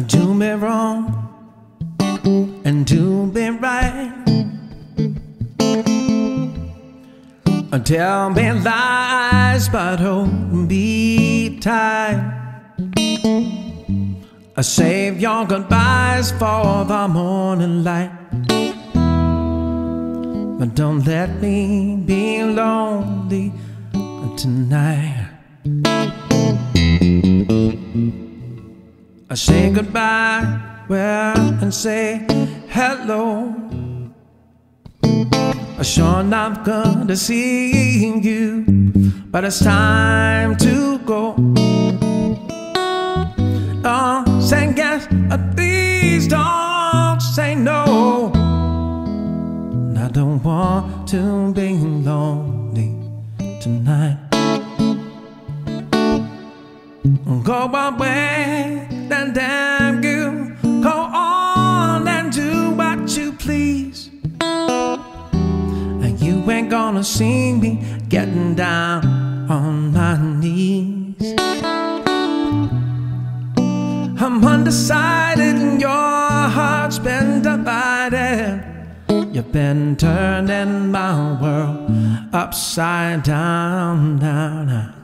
do me wrong and do me right. Tell me lies, but hold me tight. I save your goodbyes for the morning light. But don't let me be lonely tonight. I say goodbye, well, and say hello. Uh, I'm sure not gonna see you, but it's time to go. Oh, say yes, uh, please don't say no. I don't want to be lonely tonight. Go away, then damn you. Go on and do what you please. And you ain't gonna see me getting down on my knees. I'm undecided and your heart's been divided. You've been turning my world upside down, down, down.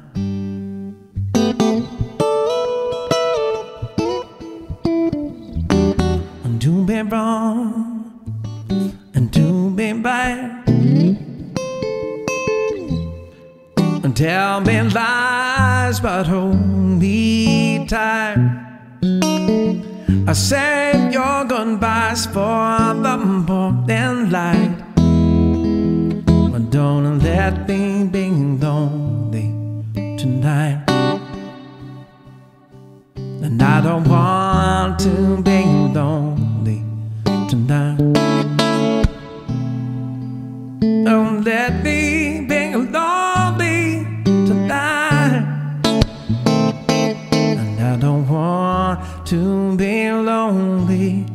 Wrong and do me right. And tell me lies, but hold me tight. I save your goodbyes for the morning light. But don't let me be lonely tonight. And I don't want to be lonely tonight. Don't let me be lonely tonight. And I don't want to be lonely